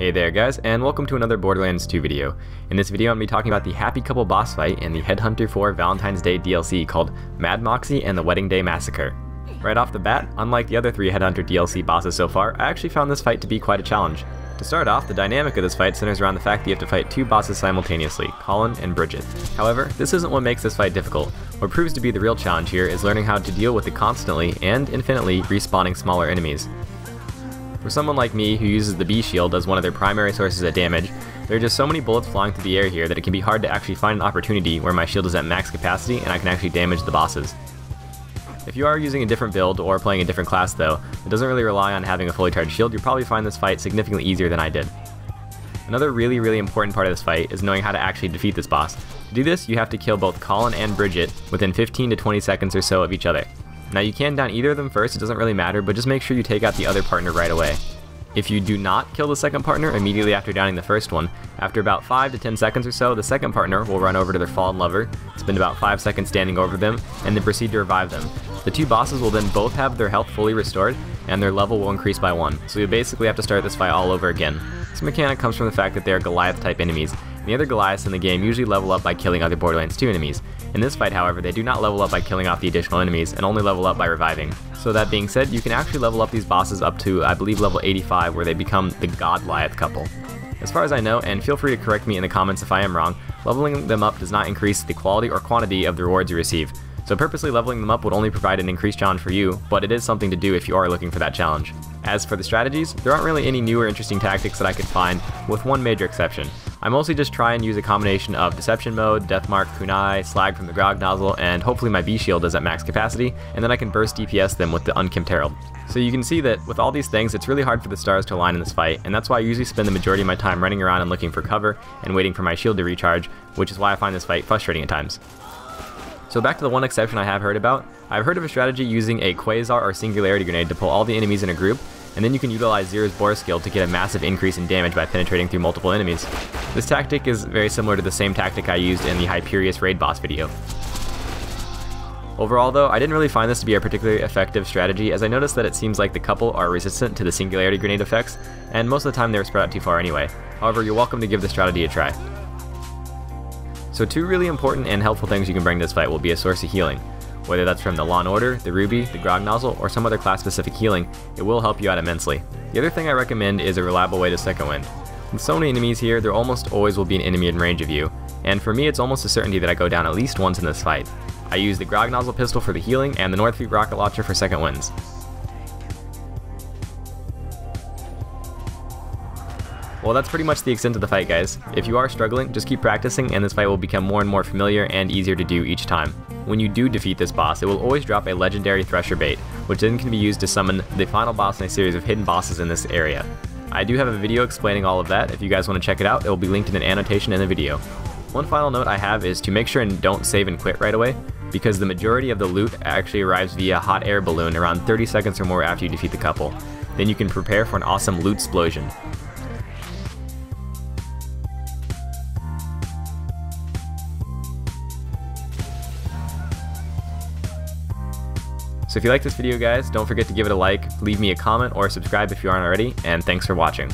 Hey there guys, and welcome to another Borderlands 2 video. In this video I'm going to be talking about the Happy Couple boss fight in the Headhunter 4 Valentine's Day DLC called Mad Moxxi and the Wedding Day Massacre. Right off the bat, unlike the other three Headhunter DLC bosses so far, I actually found this fight to be quite a challenge. To start off, the dynamic of this fight centers around the fact that you have to fight two bosses simultaneously, Colin and Bridget. However, this isn't what makes this fight difficult. What proves to be the real challenge here is learning how to deal with the constantly and infinitely respawning smaller enemies. For someone like me who uses the Bee shield as one of their primary sources of damage, there are just so many bullets flying through the air here that it can be hard to actually find an opportunity where my shield is at max capacity and I can actually damage the bosses. If you are using a different build or playing a different class though, it doesn't really rely on having a fully charged shield, you'll probably find this fight significantly easier than I did. Another really really important part of this fight is knowing how to actually defeat this boss. To do this, you have to kill both Colin and Bridget within 15 to 20 seconds or so of each other. Now you can down either of them first, it doesn't really matter, but just make sure you take out the other partner right away. If you do not kill the second partner immediately after downing the first one, after about 5 to 10 seconds or so, the second partner will run over to their fallen lover, spend about 5 seconds standing over them, and then proceed to revive them. The two bosses will then both have their health fully restored, and their level will increase by 1, so you basically have to start this fight all over again. This mechanic comes from the fact that they are Goliath type enemies, and the other Goliaths in the game usually level up by killing other Borderlands 2 enemies, in this fight, however, they do not level up by killing off the additional enemies, and only level up by reviving. So that being said, you can actually level up these bosses up to, I believe, level 85, where they become the GODliath couple. As far as I know, and feel free to correct me in the comments if I am wrong, leveling them up does not increase the quality or quantity of the rewards you receive, so purposely leveling them up would only provide an increased challenge for you, but it is something to do if you are looking for that challenge. As for the strategies, there aren't really any new or interesting tactics that I could find, with one major exception. I mostly just try and use a combination of Deception Mode, Deathmark, Kunai, Slag from the Grog Nozzle, and hopefully my Bee-Shield is at max capacity, and then I can burst DPS them with the Unkempt Harold. So you can see that with all these things, it's really hard for the stars to align in this fight, and that's why I usually spend the majority of my time running around and looking for cover, and waiting for my shield to recharge, which is why I find this fight frustrating at times. So back to the one exception I have heard about, I've heard of a strategy using a Quasar or Singularity Grenade to pull all the enemies in a group, and then you can utilize Zer0's Bore skill to get a massive increase in damage by penetrating through multiple enemies. This tactic is very similar to the same tactic I used in the Hyperius raid boss video. Overall though, I didn't really find this to be a particularly effective strategy as I noticed that it seems like the couple are resistant to the singularity grenade effects, and most of the time they were spread out too far anyway. However, you're welcome to give the strategy a try. So two really important and helpful things you can bring to this fight will be a source of healing. Whether that's from the Law & Order, the Ruby, the Grog Nozzle, or some other class-specific healing, it will help you out immensely. The other thing I recommend is a reliable way to Second Wind. With so many enemies here, there almost always will be an enemy in range of you, and for me it's almost a certainty that I go down at least once in this fight. I use the Grog Nozzle pistol for the healing and the Norfleet rocket launcher for second winds. Well, that's pretty much the extent of the fight, guys. If you are struggling, just keep practicing and this fight will become more and more familiar and easier to do each time. When you do defeat this boss, it will always drop a legendary Thresher bait, which then can be used to summon the final boss in a series of hidden bosses in this area. I do have a video explaining all of that, if you guys want to check it out, it will be linked in an annotation in the video. One final note I have is to make sure and don't save and quit right away, because the majority of the loot actually arrives via hot air balloon around 30 seconds or more after you defeat the couple. Then you can prepare for an awesome loot explosion. So if you like this video guys, don't forget to give it a like, leave me a comment, or subscribe if you aren't already, and thanks for watching.